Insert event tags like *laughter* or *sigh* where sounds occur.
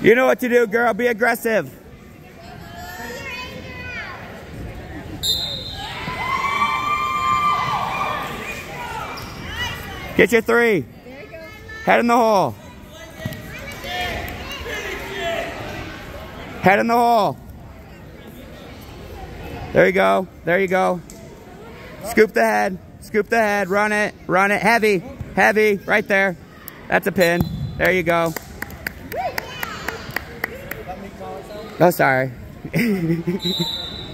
You know what to do, girl. Be aggressive. Get your three. Head in the hole. Head in the hole. There you go. There you go. Scoop the head. Scoop the head. Run it. Run it. Heavy. Heavy. Right there. That's a pin. There you go. Oh, sorry. *laughs*